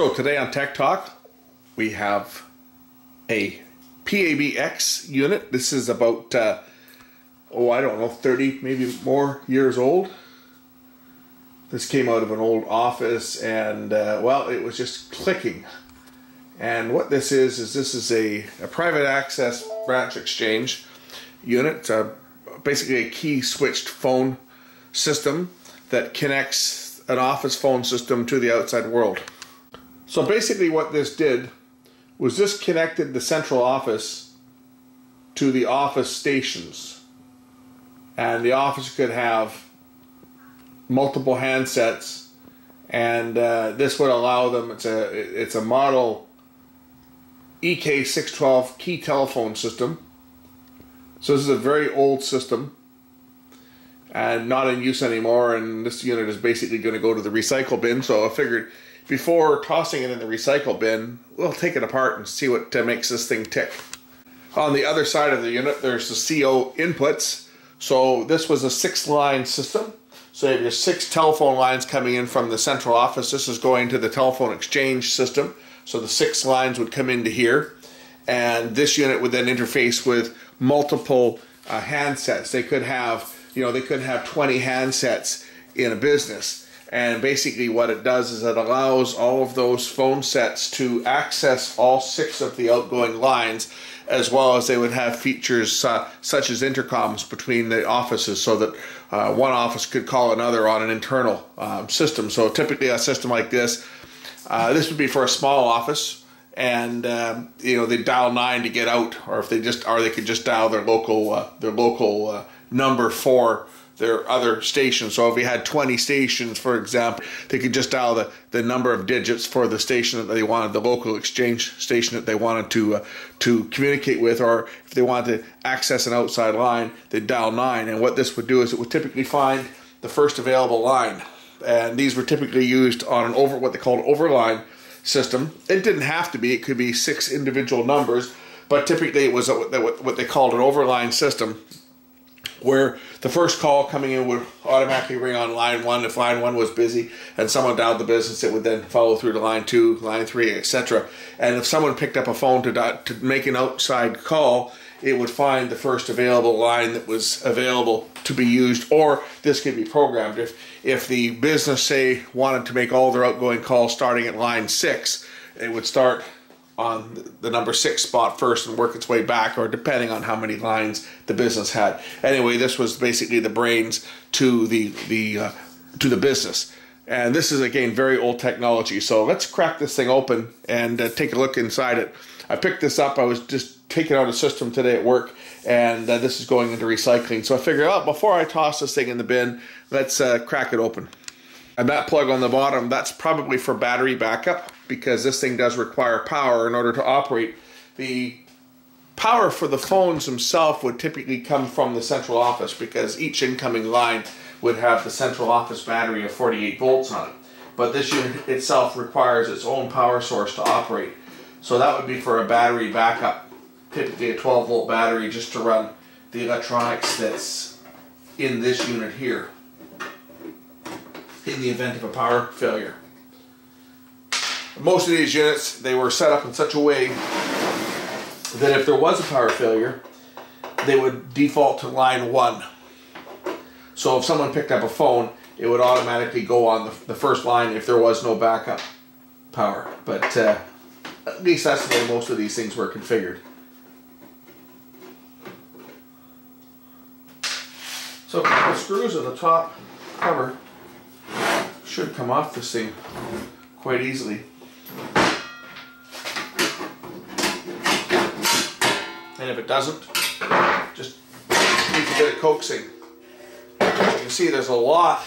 So today on Tech Talk, we have a PABX unit. This is about, uh, oh, I don't know, 30, maybe more years old. This came out of an old office and, uh, well, it was just clicking. And what this is, is this is a, a private access branch exchange unit, basically a key switched phone system that connects an office phone system to the outside world. So basically what this did was this connected the central office to the office stations. And the office could have multiple handsets and uh, this would allow them, it's a, it's a model EK612 key telephone system. So this is a very old system and not in use anymore and this unit is basically going to go to the recycle bin so I figured before tossing it in the recycle bin, we'll take it apart and see what uh, makes this thing tick. On the other side of the unit, there's the CO inputs. So this was a six line system. So you have your six telephone lines coming in from the central office. This is going to the telephone exchange system. So the six lines would come into here. And this unit would then interface with multiple uh, handsets. They could have, you know, they could have 20 handsets in a business. And basically what it does is it allows all of those phone sets to access all six of the outgoing lines as well as they would have features uh, such as intercoms between the offices so that uh, one office could call another on an internal um, system. So typically a system like this, uh, this would be for a small office and um, you know they dial nine to get out or if they just or they could just dial their local uh, their local uh, number for their other stations. So if we had 20 stations, for example, they could just dial the, the number of digits for the station that they wanted, the local exchange station that they wanted to uh, to communicate with, or if they wanted to access an outside line, they dial 9. And what this would do is it would typically find the first available line. And these were typically used on an over what they called overline system. It didn't have to be, it could be six individual numbers, but typically it was a, what they called an overline system where the first call coming in would automatically ring on line one. If line one was busy and someone dialed the business, it would then follow through to line two, line three, etc. And if someone picked up a phone to, to make an outside call, it would find the first available line that was available to be used, or this could be programmed. If if the business say wanted to make all their outgoing calls starting at line six, it would start on the number six spot first and work its way back, or depending on how many lines the business had. Anyway, this was basically the brains to the the uh, to the business. And this is again very old technology. So let's crack this thing open and uh, take a look inside it. I picked this up. I was just taking out a system today at work, and uh, this is going into recycling. So I figured, oh, before I toss this thing in the bin, let's uh, crack it open. And that plug on the bottom, that's probably for battery backup because this thing does require power in order to operate. The power for the phones themselves would typically come from the central office because each incoming line would have the central office battery of 48 volts on it. But this unit itself requires its own power source to operate. So that would be for a battery backup, typically a 12 volt battery just to run the electronics that's in this unit here in the event of a power failure. Most of these units, they were set up in such a way that if there was a power failure, they would default to line one. So if someone picked up a phone, it would automatically go on the, the first line if there was no backup power. But uh, at least that's the way most of these things were configured. So a couple screws on the top cover should come off this thing quite easily. And if it doesn't, just needs a bit of coaxing. You can see there's a lot,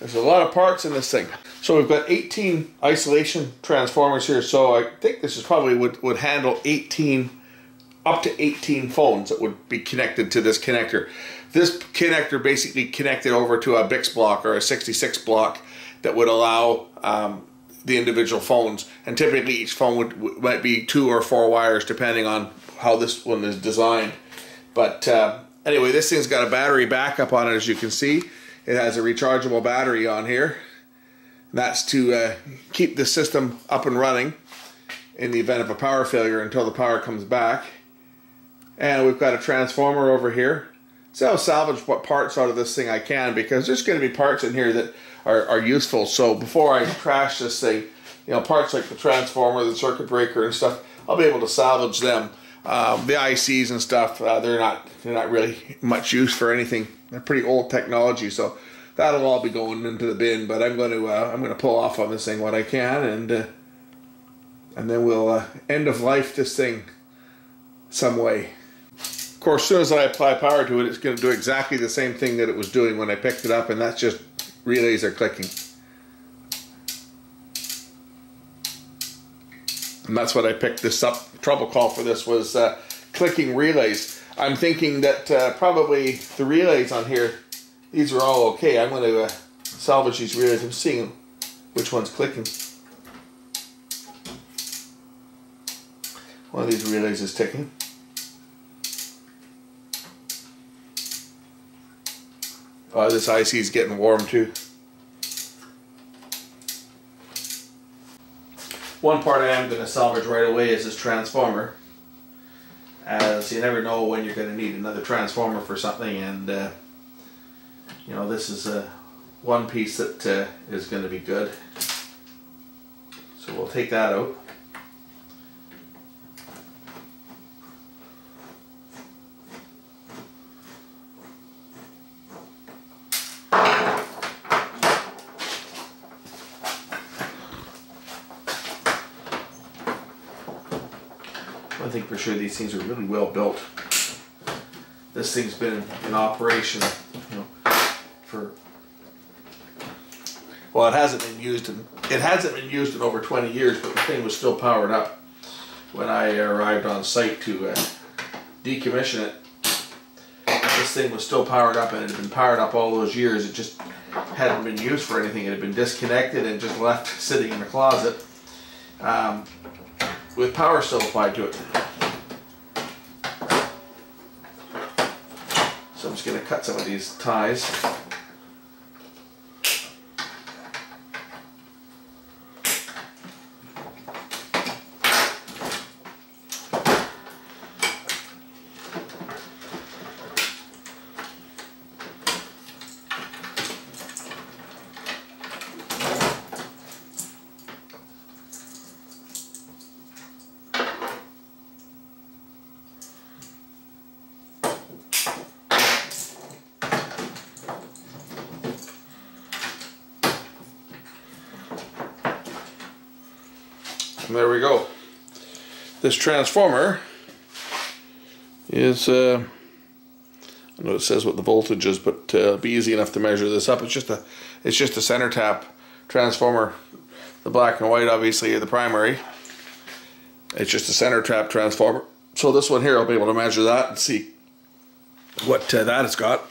there's a lot of parts in this thing. So we've got 18 isolation transformers here, so I think this is probably would, would handle 18, up to 18 phones that would be connected to this connector. This connector basically connected over to a BIX block or a 66 block that would allow um, the individual phones. And typically each phone would might be two or four wires depending on how this one is designed. But uh, anyway, this thing's got a battery backup on it as you can see. It has a rechargeable battery on here. that's to uh, keep the system up and running in the event of a power failure until the power comes back. And we've got a transformer over here. So I'll salvage what parts out of this thing I can because there's going to be parts in here that are, are useful. So before I trash this thing, you know, parts like the transformer, the circuit breaker and stuff, I'll be able to salvage them. Um, the ICs and stuff, uh, they're not they're not really much use for anything. They're pretty old technology, so that'll all be going into the bin. But I'm going to uh, I'm going to pull off on this thing what I can, and uh, and then we'll uh, end of life this thing some way. Of course, as soon as I apply power to it, it's going to do exactly the same thing that it was doing when I picked it up, and that's just relays are clicking. And that's what I picked this up. Trouble call for this was uh, clicking relays. I'm thinking that uh, probably the relays on here, these are all okay. I'm going to uh, salvage these relays. I'm seeing which one's clicking. One of these relays is ticking. Oh, this IC is getting warm too. One part I am going to salvage right away is this transformer. As you never know when you're going to need another transformer for something and uh, you know this is uh, one piece that uh, is going to be good. So we'll take that out. Think for sure these things are really well built. This thing's been in operation, you know, for well, it hasn't been used in it hasn't been used in over 20 years, but the thing was still powered up when I arrived on site to uh, decommission it. This thing was still powered up, and it had been powered up all those years. It just hadn't been used for anything. It had been disconnected and just left sitting in the closet um, with power still applied to it. I'm just going to cut some of these ties. And there we go. This transformer is, uh, I know it says what the voltage is, but uh, it'll be easy enough to measure this up. It's just a, it's just a center tap transformer. The black and white obviously are the primary. It's just a center tap transformer. So this one here, I'll be able to measure that and see what uh, that has got.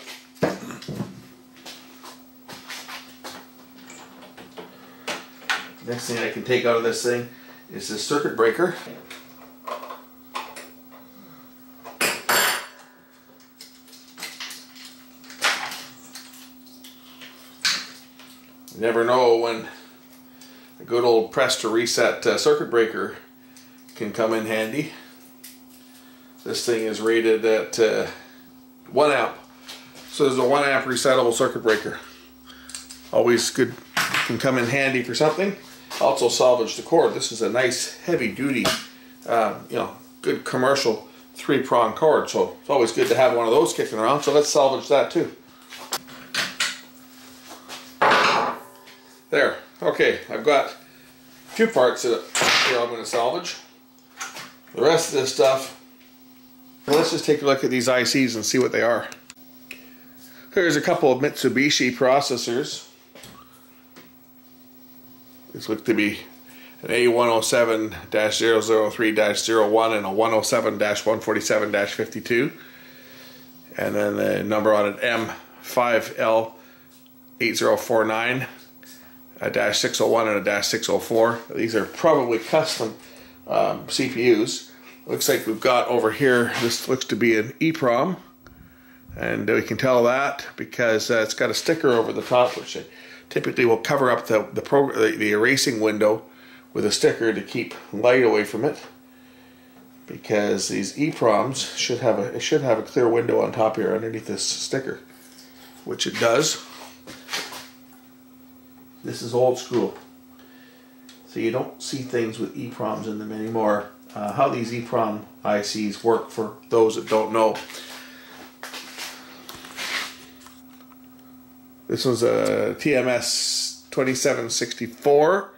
Next thing I can take out of this thing is this circuit breaker. Never know when a good old press to reset uh, circuit breaker can come in handy. This thing is rated at uh, 1 amp. So there's a 1 amp resettable circuit breaker. Always good, can come in handy for something also salvage the cord. This is a nice heavy duty, uh, you know, good commercial three prong cord. So it's always good to have one of those kicking around. So let's salvage that too. There. Okay, I've got a few parts that I'm going to salvage. The rest of this stuff, let's just take a look at these ICs and see what they are. Here's a couple of Mitsubishi processors. This looks to be an A107-003-01 and a 107-147-52. And then the number on it M5L8049, a dash 601 and a dash 604. These are probably custom um, CPUs. Looks like we've got over here, this looks to be an EEPROM. And we can tell that because uh, it's got a sticker over the top which typically will cover up the the, the, the erasing window with a sticker to keep light away from it because these EPROMs should have a should have a clear window on top here underneath this sticker which it does this is old school. So you don't see things with EPROMs in them anymore. Uh, how these EPROM ICs work for those that don't know. This was a TMS 2764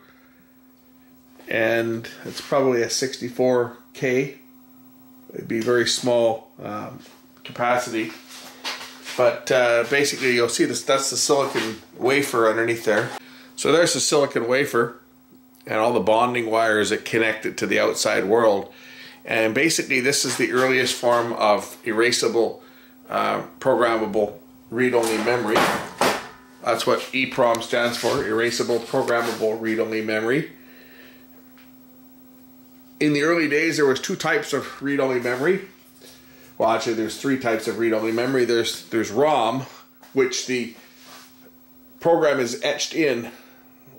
and it's probably a 64k it'd be very small um, capacity. But uh, basically you'll see this that's the silicon wafer underneath there so there's the silicon wafer and all the bonding wires that connect it to the outside world and basically this is the earliest form of erasable uh, programmable read-only memory that's what EPROM stands for erasable programmable read-only memory in the early days, there was two types of read-only memory. Well, actually, there's three types of read-only memory. There's there's ROM, which the program is etched in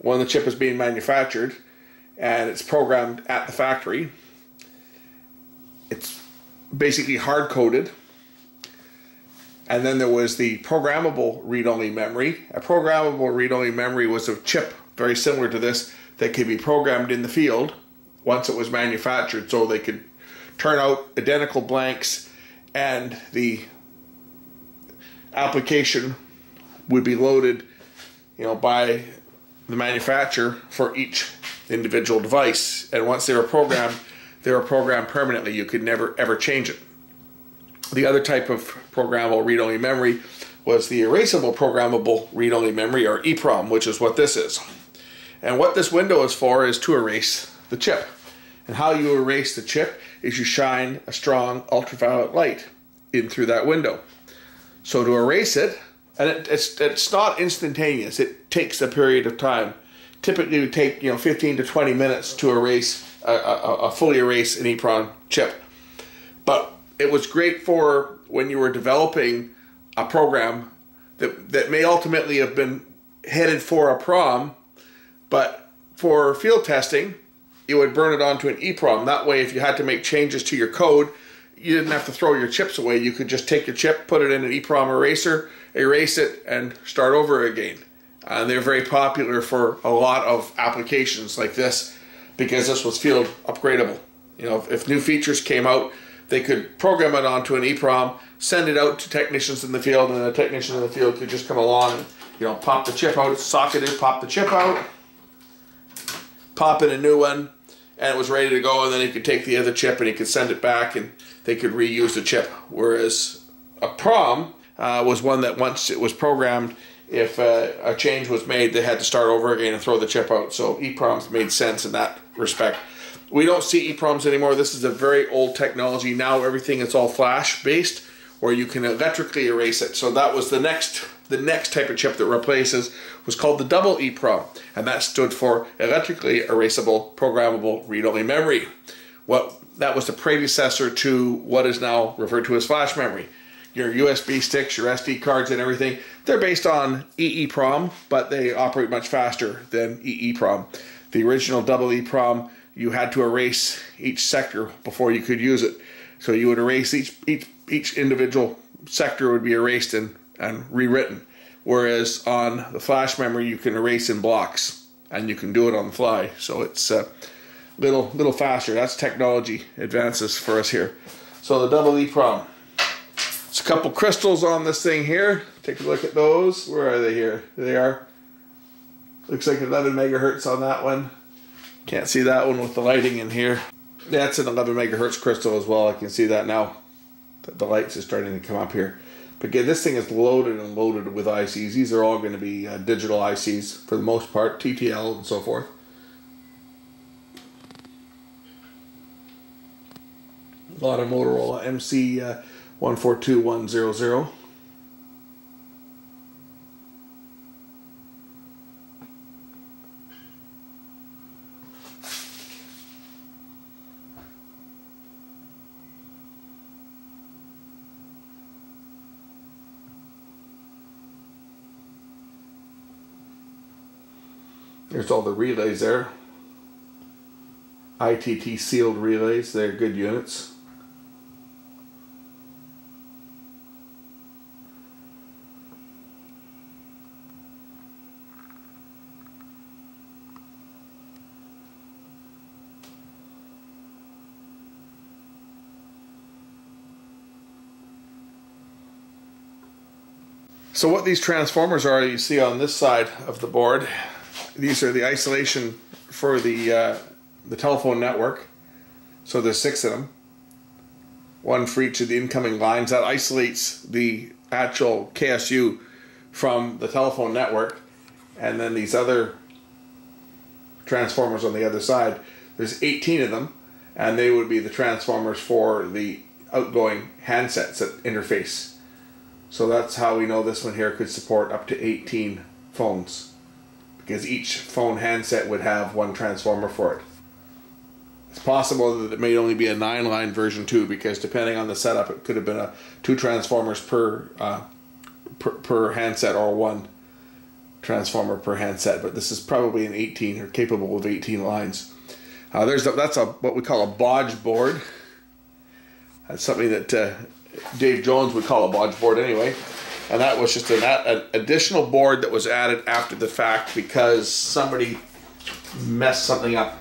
when the chip is being manufactured, and it's programmed at the factory. It's basically hard coded. And then there was the programmable read-only memory. A programmable read-only memory was a chip very similar to this that could be programmed in the field once it was manufactured so they could turn out identical blanks and the application would be loaded you know by the manufacturer for each individual device and once they were programmed they were programmed permanently you could never ever change it the other type of programmable read-only memory was the erasable programmable read-only memory or EPROM which is what this is and what this window is for is to erase the chip. And how you erase the chip is you shine a strong ultraviolet light in through that window. So to erase it, and it, it's it's not instantaneous. It takes a period of time. Typically, would take you know 15 to 20 minutes to erase a, a, a fully erase an EPROM chip. But it was great for when you were developing a program that that may ultimately have been headed for a PROM, but for field testing, you would burn it onto an EPROM. That way, if you had to make changes to your code, you didn't have to throw your chips away. You could just take your chip, put it in an EPROM eraser, erase it, and start over again. And they're very popular for a lot of applications like this because this was field upgradable. You know, if, if new features came out, they could program it onto an EPROM, send it out to technicians in the field, and the technician in the field could just come along and you know pop the chip out, socket it, pop the chip out, pop in a new one, and it was ready to go. And then he could take the other chip and he could send it back, and they could reuse the chip. Whereas a PROM uh, was one that once it was programmed, if uh, a change was made, they had to start over again and throw the chip out. So EPROMs made sense in that respect. We don't see EPROMs anymore. This is a very old technology. Now everything is all flash based, where you can electrically erase it. So that was the next the next type of chip that replaces was called the double EPROM, and that stood for electrically erasable programmable read-only memory. What that was the predecessor to what is now referred to as flash memory. Your USB sticks, your SD cards, and everything, they're based on EEPROM, but they operate much faster than EEPROM. The original double EEPROM, you had to erase each sector before you could use it. So you would erase each each each individual sector would be erased and, and rewritten. Whereas on the flash memory, you can erase in blocks and you can do it on the fly. So it's a little little faster. That's technology advances for us here. So the double EPROM. A couple crystals on this thing here. Take a look at those. Where are they here? There they are. Looks like 11 megahertz on that one. Can't see that one with the lighting in here. That's an 11 megahertz crystal as well. I can see that now. The lights are starting to come up here. But again, this thing is loaded and loaded with ICs. These are all going to be uh, digital ICs for the most part, TTL and so forth. A lot of Motorola MC uh, 142100. There's all the relays there. ITT sealed relays, they're good units. So what these transformers are, you see on this side of the board, these are the isolation for the uh, the telephone network. So there's six of them, one for each of the incoming lines. That isolates the actual KSU from the telephone network, and then these other transformers on the other side. There's 18 of them, and they would be the transformers for the outgoing handsets that interface so that's how we know this one here could support up to 18 phones because each phone handset would have one transformer for it. It's possible that it may only be a nine line version too because depending on the setup it could have been a two transformers per uh, per, per handset or one transformer per handset but this is probably an 18 or capable of 18 lines. Uh, there's a, that's a what we call a bodge board. That's something that uh, Dave Jones would call a bodge board anyway. And that was just an, an additional board that was added after the fact because somebody messed something up.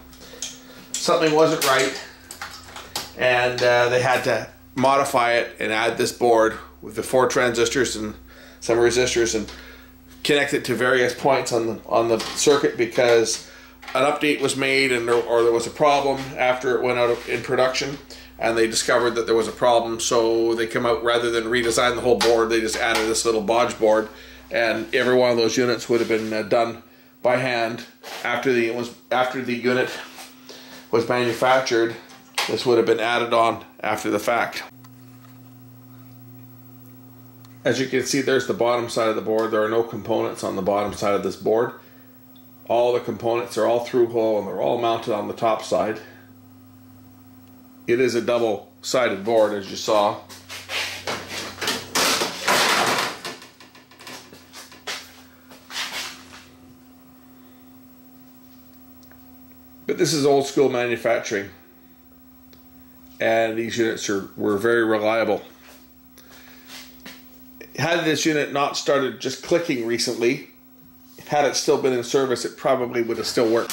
Something wasn't right, and uh, they had to modify it and add this board with the four transistors and some resistors and connect it to various points on the on the circuit because an update was made and there, or there was a problem after it went out of, in production and they discovered that there was a problem so they come out rather than redesign the whole board they just added this little bodge board and every one of those units would have been uh, done by hand after the was after the unit was manufactured. This would have been added on after the fact. As you can see there's the bottom side of the board. There are no components on the bottom side of this board. All the components are all through hole and they're all mounted on the top side it is a double-sided board as you saw. But this is old school manufacturing. And these units are were very reliable. Had this unit not started just clicking recently, had it still been in service, it probably would have still worked.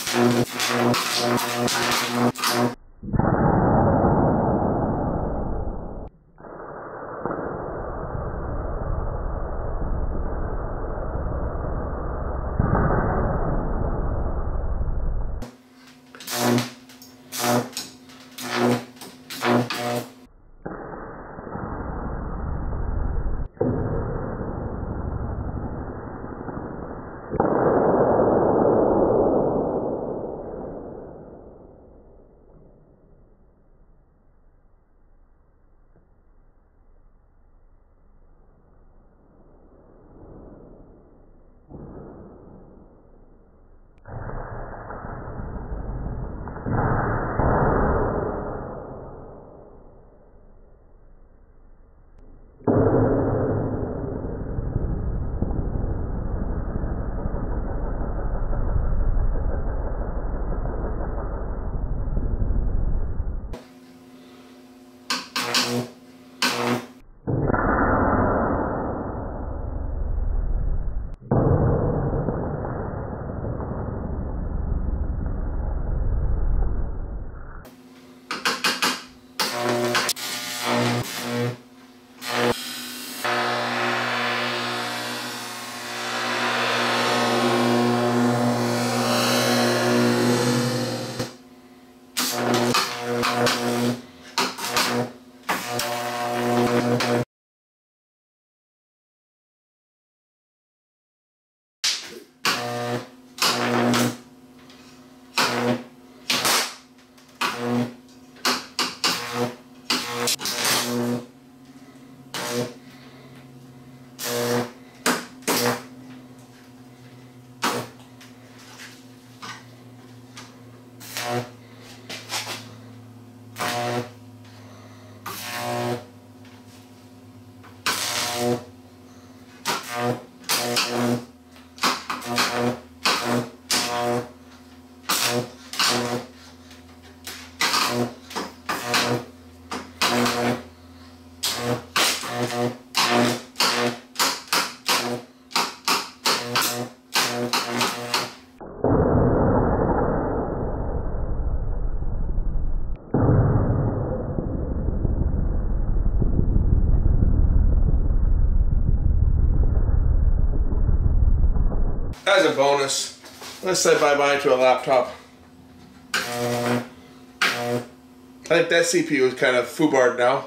Uh... As a bonus, let's say bye-bye to a laptop. I think that CPU is kind of foobarred now.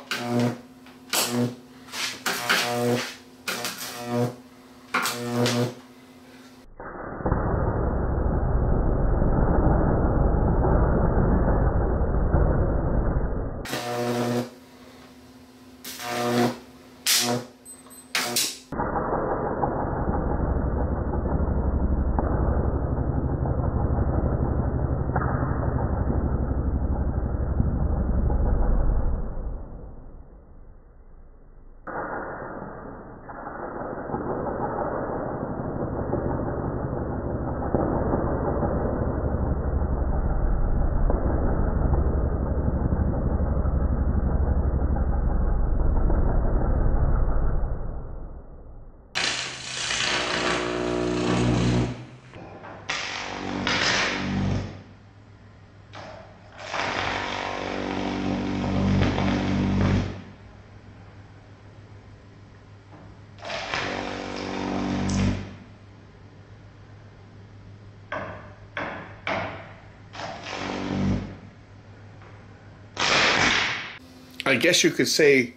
I guess you could say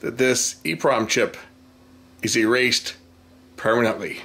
that this EEPROM chip is erased permanently.